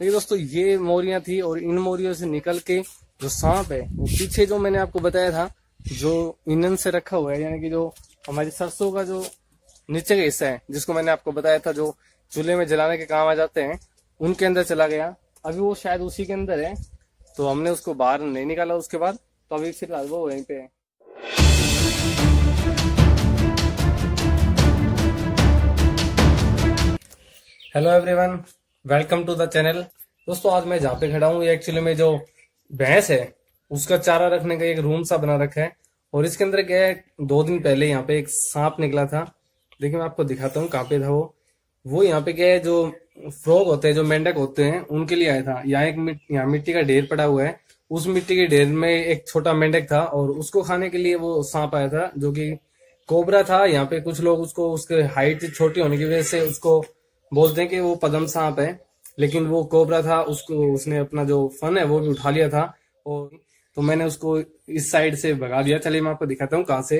देखिए दोस्तों, ये मोरियाँ थी और इन मोरियों से निकल के जो सांप है, वो पीछे जो मैंने आपको बताया था, जो ईंधन से रखा हुआ है, यानी कि जो हमारी सरसों का जो नीचे का हिस्सा है, जिसको मैंने आपको बताया था, जो चूल्हे में जलाने के काम आ जाते हैं, उनके अंदर चला गया। अभी वो शायद उसी के अंदर है तो हमने उसको बाहर नहीं निकाला उसके बाद तो अभी फ़िलहाल वो वहीं पे है। Hello everyone welcome to the channel. दोस्तों आज मैं जहाँ पे खड़ा हूँ एक्चुअली में जो भैंस है उसका चारा रखने का एक रूम सा बना रखा है। और इसके अंदर क्या है दो दिन पहले यहाँ पे एक सांप निकला था। देखिए मैं आपको दिखाता हूँ कहाँ पे था वो। वो यहाँ पे क्या है जो फ्रॉग होते हैं जो मेंढक होते हैं उनके लिए आया था। यहाँ एक मिट, यहाँ मिट्टी का ढेर पड़ा हुआ है। उस मिट्टी के ढेर में एक छोटा मेंढक था और उसको खाने के लिए वो सांप आया था जो कि कोबरा था। यहाँ पे कुछ लोग उसको उसके हाइट छोटी होने की वजह से उसको बोलते हैं कि वो पदम सांप है, लेकिन वो कोबरा था, उसको, उसने अपना जो फन है, वो भी उठा लिया था, और तो मैंने उसको इस साइड से भगा दिया। चलिए मैं आपको दिखाता हूँ कहाँ से।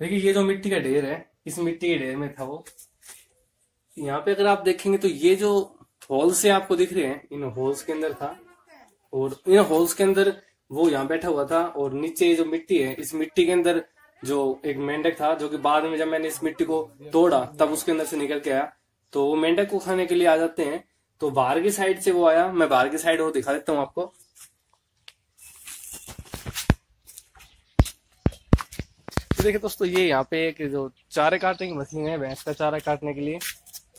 देखिए, ये जो मिट्टी का ढेर है, इस मिट्टी के ढेर में था वो। यहाँ पे अगर आप देखेंगे तो ये जो होल से आपको दिख रहे हैं, इन होल्स के अंदर था, और इन होल्स के अंदर वो यहाँ बैठा हुआ था, और नीचे जो मिट्टी है, इस मिट्टी के अंदर जो एक मेंढक था, जो कि बाद में जब मैंने इस मिट्टी को तोड़ा, तब उसके अंदर से निकल के आया। तो वो मेंढक को खाने के लिए आ जाते हैं। तो बाहर की साइड से वो आया। मैं बाहर की साइड वो दिखा देता हूँ आपको। तो देखिए दोस्तों, ये यहाँ पे एक जो चारे काटने की मशीन है, भैंस का चारा काटने के लिए।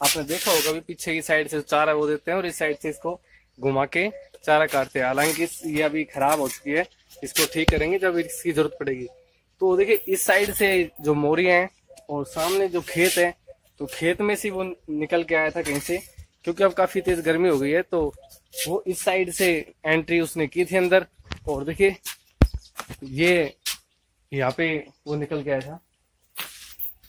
आपने देखा होगा भी पीछे की साइड से चारा वो देते हैं और इस साइड से इसको घुमा के चारा काटते हैं। हालाँकि ये अभी खराब हो चुकी है। इसको ठीक करेंगे जब इसकी ज़रूरत पड़ेगी। तो देखिए, इस साइड से जो मोरी है और सामने जो खेत है तो खेत में से वो निकल के आया था कहीं से, क्योंकि अब काफ़ी तेज गर्मी हो गई है तो वो इस साइड से एंट्री उसने की थी अंदर। और देखिए, ये, यहाँ पे वो निकल के आया था।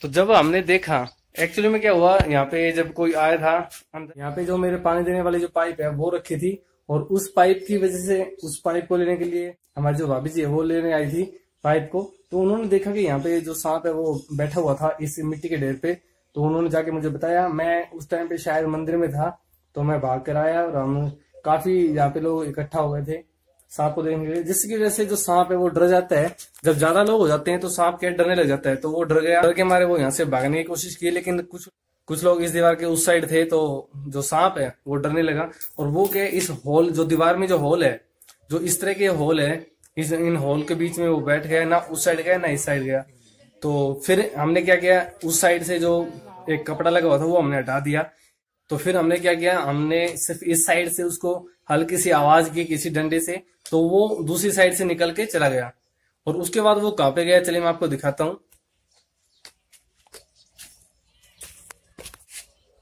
तो जब हमने देखा एक्चुअली में क्या हुआ, यहाँ पे जब कोई आया था यहाँ पे जो मेरे पानी देने वाली जो पाइप है, वो रखी थी। और उस पाइप की वजह से, उस पाइप को लेने के लिए, हमारी जो भाभी जी है, वो लेने आई थी पाइप को। तो उन्होंने देखा कि यहाँ पे जो सांप है वो बैठा हुआ था इस मिट्टी के ढेर पे। तो उन्होंने जाके मुझे बताया। मैं उस टाइम पे शायद मंदिर में था तो मैं भाग कर आया और हम काफ़ी यहाँ पे लोग इकट्ठा हो गए थे सांप को देखने के लिए। जिसकी वजह से जो सांप है वो डर जाता है। जब ज़्यादा लोग हो जाते हैं तो सांप क्या डरने लग जाता है तो वो डर गया। डर के मारे वो यहाँ से भागने की कोशिश की, लेकिन कुछ कुछ लोग इस दीवार के उस साइड थे तो जो सांप है वो डरने लगा। और वो क्या इस होल जो दीवार में जो हॉल है, जो इस तरह के हॉल है इस इन हॉल के बीच में वो बैठ गया, ना उस साइड गया, ना इस साइड गया। तो फिर हमने क्या किया, उस साइड से जो एक कपड़ा लगा हुआ था, वो हमने हटा दिया। तो फिर हमने क्या किया, हमने सिर्फ़ इस साइड से उसको हल्की सी आवाज़ की किसी डंडे से तो वो दूसरी साइड से निकल के चला गया। और उसके बाद वो कहाँ पे गया, चलिए मैं आपको दिखाता हूँ।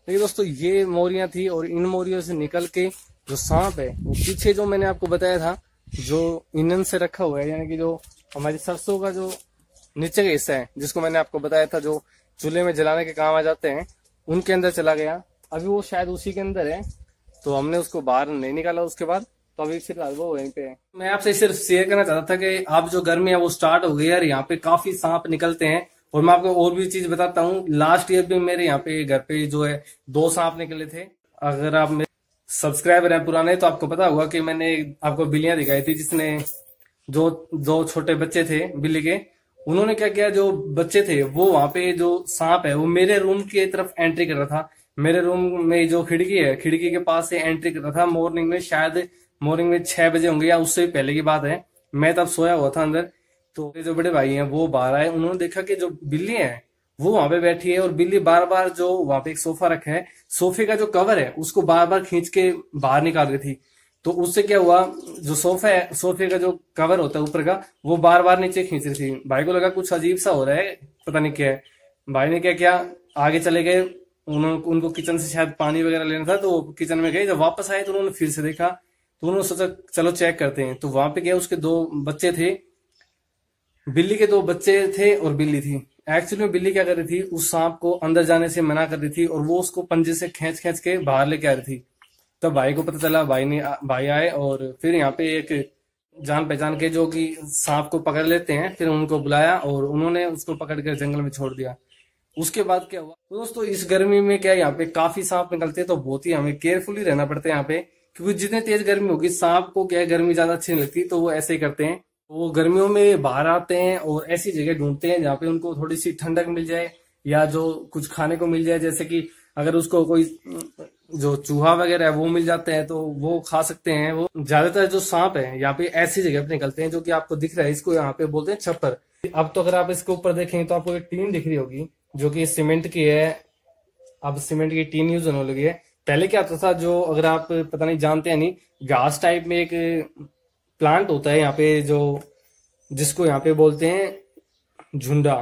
देखिए दोस्तों, ये मोरियाँ थी और इन मोरियों से निकल के जो सांप है, वो पीछे जो मैंने आपको बताया था जो ईंधन से रखा हुआ है, यानी कि जो हमारी सरसों का जो नीचे का हिस्सा है, जिसको मैंने आपको बताया था, जो चूल्हे में जलाने के काम आ जाते हैं, उनके अंदर चला गया। अभी वो शायद उसी के अंदर है तो हमने उसको बाहर नहीं निकाला उसके बाद तो अभी फ़िलहाल वो वहीं पे है। मैं आपसे सिर्फ़ शेयर करना चाहता था कि आप जो गर्मी है, वो स्टार्ट हो गई है, और यहाँ पे काफ़ी सांप निकलते हैं। और मैं आपको और भी चीज़ बताता हूँ लास्ट ईयर भी मेरे यहाँ पे घर पे जो है, दो सांप निकले थे। अगर आप सब्सक्राइबर हैं पुराने तो आपको पता होगा कि मैंने आपको बिल्लियाँ दिखाई थी जिसने जो दो छोटे बच्चे थे बिल्ली के, उन्होंने क्या किया, जो बच्चे थे, वो वहाँ पे जो सांप है, वो मेरे रूम की तरफ़ एंट्री कर रहा था। मेरे रूम में जो खिड़की है, खिड़की के पास से एंट्री कर रहा था। मॉर्निंग में शायद मॉर्निंग में छह बजे होंगे या उससे पहले की बात है। मैं तब सोया हुआ था अंदर। तो जो बड़े भाई हैं, वो बाहर आए। उन्होंने देखा कि जो बिल्ली है वो वहाँ पे बैठी है और बिल्ली बार बार जो वहाँ पे एक सोफा रखा है, सोफे का जो कवर है, उसको बार बार खींच के बाहर निकाल रही थी। तो उससे क्या हुआ, जो सोफा है, सोफे का जो कवर होता है ऊपर का, वो बार बार नीचे खींच रही थी। भाई को लगा कुछ अजीब सा हो रहा है, पता नहीं क्या है। भाई ने क्या किया, आगे चले गए उन्होंने उनको किचन से शायद पानी वगैरह लेना था तो किचन में गए। जब वापस आए तो उन्होंने फिर से देखा तो उन्होंने सोचा, चलो चेक करते हैं। तो वहाँ पे गया उसके दो बच्चे थे। बिल्ली के दो बच्चे थे और बिल्ली थी। एक्चुअली बिल्ली क्या कर रही थी? उस सांप को अंदर जाने से मना कर रही थी और वो उसको पंजे से खींच खींच के बाहर लेके आ रही थी। तब भाई को पता चला, भाई ने भाई आए और फिर यहाँ पे एक जान पहचान के जो कि सांप को पकड़ लेते हैं, फिर उनको बुलाया और उन्होंने उसको पकड़ कर जंगल में छोड़ दिया। उसके बाद क्या हुआ? तो दोस्तों, इस गर्मी में क्या यहाँ पे काफ़ी सांप निकलते हैं तो बहुत ही हमें केयरफुली रहना पड़ता है यहाँ पे, क्योंकि जितने तेज गर्मी होगी, सांप को क्या गर्मी ज़्यादा अच्छी नहीं लगती तो वो ऐसे ही करते हैं। वो गर्मियों में बाहर आते हैं और ऐसी जगह ढूंढते हैं जहाँ पे उनको थोड़ी सी ठंडक मिल जाए या जो कुछ खाने को मिल जाए, जैसे कि अगर उसको कोई जो चूहा वगैरह है वो मिल जाते हैं तो वो खा सकते हैं। वो ज़्यादातर जो सांप है, यहाँ पे ऐसी जगह पे निकलते हैं जो कि आपको दिख रहा है, इसको यहाँ पे बोलते हैं छप्पर। अब तो अगर आप इसके ऊपर देखेंगे तो आपको एक टीन दिख रही होगी, जो कि सीमेंट की है। अब सीमेंट की टीन यूज़ होने लगी है। पहले क्या होता था, जो अगर आप, पता नहीं, जानते हैं नहीं, घास टाइप में एक प्लांट होता है यहाँ पे जो, जिसको यहाँ पे बोलते हैं झुंडा।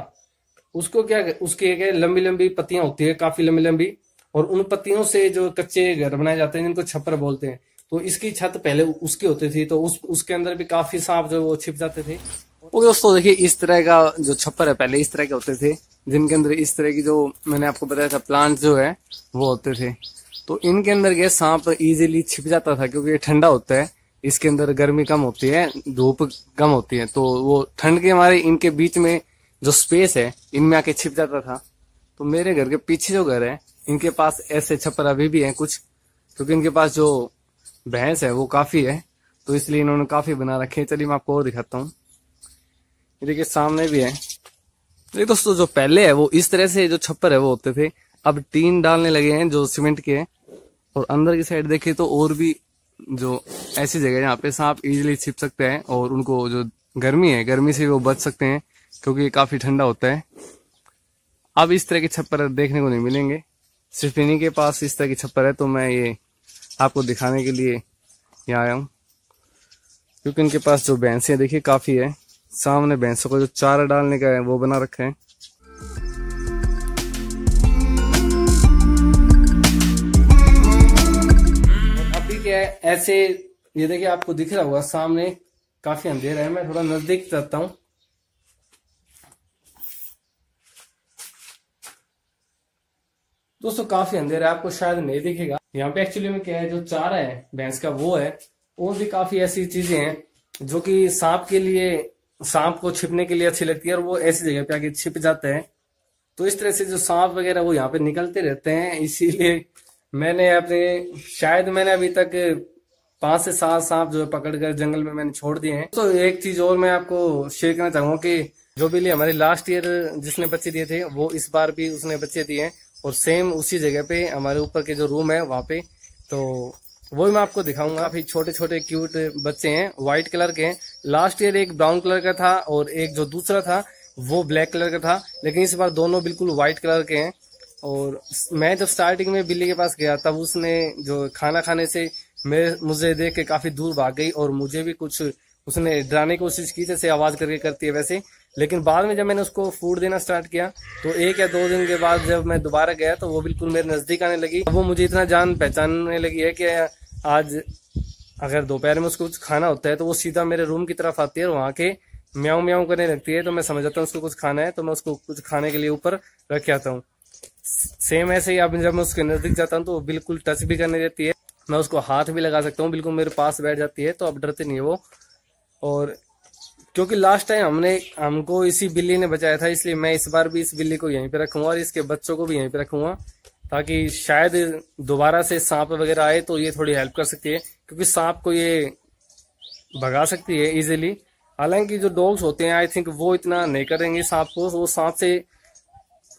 उसको क्या, उसकी एक लंबी लंबी पत्तियाँ होती है, काफ़ी लंबी लंबी और उन पत्तियों से जो कच्चे घर बनाए जाते हैं, जिनको छप्पर बोलते हैं तो इसकी छत पहले उसकी होती थी तो उस, उसके अंदर भी काफ़ी सांप जो वो छिप जाते थे। वो दोस्तों, देखिए, इस तरह का जो छप्पर है, पहले इस तरह के होते थे, जिनके अंदर इस तरह की जो मैंने आपको बताया था प्लांट जो है, वो होते थे। तो इनके अंदर गए सांप इजीली छिप जाता था, क्योंकि ये ठंडा होता है इसके अंदर गर्मी कम होती है, धूप कम होती है तो वो ठंड के हमारे इनके बीच में जो स्पेस है, इनमें आके छिप जाता था। तो मेरे घर के पीछे जो घर है, इनके पास ऐसे छप्पर अभी भी हैं कुछ, क्योंकि इनके पास जो भैंस है, वो काफ़ी है तो इसलिए इन्होंने काफ़ी बना रखे चलिए मैं आपको और दिखाता हूँ। देखिए, सामने भी है। ये दोस्तों, जो पहले है, वो इस तरह से जो छप्पर है, वो होते थे। अब टीन डालने लगे हैं, जो सीमेंट के हैं। और अंदर की साइड देखे तो और भी जो ऐसी जगह जहाँ पे सांप इजीली छिप सकते हैं और उनको जो गर्मी है, गर्मी से वो बच सकते हैं क्योंकि काफ़ी ठंडा होता है। अब इस तरह के छप्पर देखने को नहीं मिलेंगे। सिर्फ़ इन्हीं के पास इस तरह की छप्पर है तो मैं ये आपको दिखाने के लिए यहाँ आया हूँ। क्योंकि इनके पास जो भैंसे देखिए, काफ़ी है। सामने भैंसों को जो चारा डालने का है, वो बना रखा है। ऐसे, ये देखिए आपको दिख रहा होगा, सामने काफ़ी अंधेरा है, मैं थोड़ा नज़दीक जाता हूँ। दोस्तों, काफ़ी अंधेरा है, आपको शायद नहीं दिखेगा। यहाँ पे एक्चुअली में क्या है, जो चारा है, भैंस का, वो है। और भी काफ़ी ऐसी चीज़ें हैं, जो कि सांप के लिए, सांप को छिपने के लिए अच्छी लगती है, और वो ऐसी जगह पे आके छिप जाते हैं। तो इस तरह से जो सांप वगैरह, वो यहाँ पे निकलते रहते हैं, इसीलिए मैंने अपने, शायद मैंने अभी तक पाँच से सात सांप जो पकड़ कर जंगल में मैंने छोड़ दिए हैं। तो एक चीज़ और मैं आपको शेयर करना चाहूँगा कि जो बिल्ली हमारे लास्ट ईयर जिसने बच्चे दिए थे, वो इस बार भी उसने बच्चे दिए हैं। और सेम उसी जगह पे हमारे ऊपर के जो रूम है, वहाँ पे। तो वो मैं आपको दिखाऊँगा। काफ़ी छोटे छोटे क्यूट बच्चे हैं व्हाइट कलर के हैं। लास्ट ईयर एक ब्राउन कलर का था और एक जो दूसरा था, वो ब्लैक कलर का था। लेकिन इस बार दोनों बिल्कुल व्हाइट कलर के हैं। और मैं जब स्टार्टिंग में बिल्ली के पास गया, तब उसने जो खाना खाने से मेरे, मुझे देख के काफ़ी दूर भाग गई और मुझे भी कुछ, उसने डराने की कोशिश की, जैसे आवाज़ करके करती है वैसे। लेकिन बाद में जब मैंने उसको फ़ूड देना स्टार्ट किया तो एक या दो दिन के बाद जब मैं दोबारा गया तो वो बिल्कुल मेरे नज़दीक आने लगी। अब वो मुझे इतना जान पहचानने लगी है कि आज अगर दोपहर में उसको कुछ खाना होता है तो वो सीधा मेरे रूम की तरफ़ आती है और वहाँ के म्याऊ म्याऊ करने लगती है। तो मैं समझ जाता हूँ उसको कुछ खाना है तो मैं उसको कुछ खाने के लिए ऊपर रख आता हूँ। सेम ऐसे ही अब जब मैं उसके नज़दीक जाता हूँ तो बिल्कुल टच भी करने देती है। मैं उसको हाथ भी लगा सकता हूँ, बिल्कुल मेरे पास बैठ जाती है तो अब डरती नहीं है वो। और क्योंकि लास्ट टाइम हमने, हमको इसी बिल्ली ने बचाया था, इसलिए मैं इस बार भी इस बिल्ली को यहीं पे रखूँगा और इसके बच्चों को भी यहीं पे रखूँगा, ताकि शायद दोबारा से सांप वगैरह आए तो ये थोड़ी हेल्प कर सकती है, क्योंकि सांप को ये भगा सकती है इजीली हालाँकि जो डॉग्स होते हैं आई थिंक वो इतना नहीं करेंगे सांप को, वो सांप से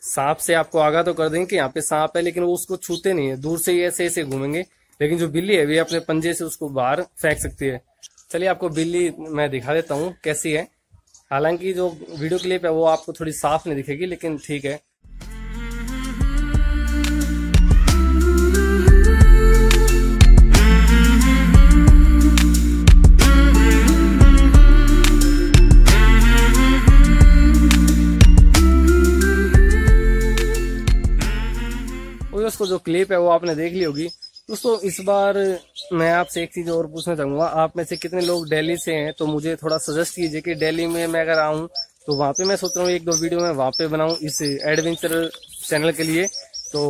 सांप से आपको आगा तो कर देंगे कि यहाँ पे सांप है, लेकिन वो उसको छूते नहीं है। दूर से ही ऐसे ऐसे घूमेंगे। लेकिन जो बिल्ली है, वे अपने पंजे से उसको बाहर फेंक सकती है। चलिए, आपको बिल्ली मैं दिखा देता हूँ कैसी है। हालाँकि जो वीडियो क्लिप है, वो आपको थोड़ी साफ़ नहीं दिखेगी, लेकिन ठीक है। जो क्लिप है वो आपने देख ली होगी। दोस्तों, इस बार मैं आपसे एक चीज़ और पूछना चाहूँगा। आप में से कितने लोग दिल्ली से हैं? तो मुझे थोड़ा सजेस्ट कीजिए कि दिल्ली में मैं अगर आऊँ तो वहाँ पे मैं सोच रहा हूँ एक दो वीडियो मैं वहाँ पे बनाऊँ इस एडवेंचर चैनल के लिए। तो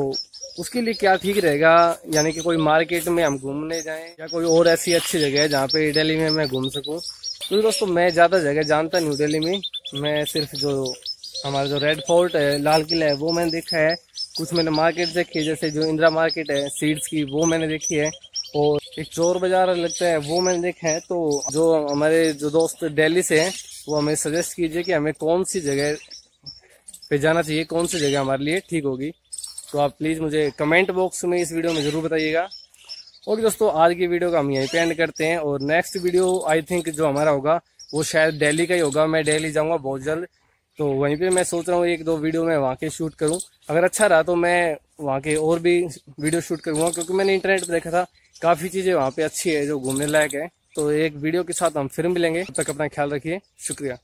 उसके लिए क्या ठीक रहेगा? यानी कि कोई मार्केट में हम घूमने जाएँ या कोई और ऐसी अच्छी जगह है जहाँ पे दिल्ली में मैं घूम सकूँ? क्योंकि तो दोस्तों, मैं ज़्यादा जगह जानता नहीं हूँ दिल्ली में। मैं सिर्फ़ जो हमारा जो रेड फोर्ट है, लाल किला है, वो मैंने देखा है। कुछ मैंने मार्केट देखी है, जैसे जो इंदिरा मार्केट है सीड्स की, वो मैंने देखी है। और एक चोर बाज़ार लगता है, वो मैंने देखा है। तो जो हमारे जो दोस्त दिल्ली से हैं, वो हमें सजेस्ट कीजिए कि हमें कौन सी जगह पे जाना चाहिए, कौन सी जगह हमारे लिए ठीक होगी। तो आप प्लीज़ मुझे कमेंट बॉक्स में इस वीडियो में ज़रूर बताइएगा। ओके दोस्तों, आज की वीडियो का हम यहीं पे एंड करते हैं। और नेक्स्ट वीडियो आई थिंक जो हमारा होगा, वो शायद दिल्ली का ही होगा। मैं दिल्ली जाऊँगा बहुत जल्द। तो वहीं पे मैं सोच रहा हूँ एक दो वीडियो मैं वहाँ के शूट करूँ। अगर अच्छा रहा तो मैं वहाँ के और भी वीडियो शूट करूँगा, क्योंकि मैंने इंटरनेट पर देखा था, काफ़ी चीज़ें वहाँ पे अच्छी है जो घूमने लायक है। तो एक वीडियो के साथ हम फिर मिलेंगे। तब तक अपना ख्याल रखिए। शुक्रिया।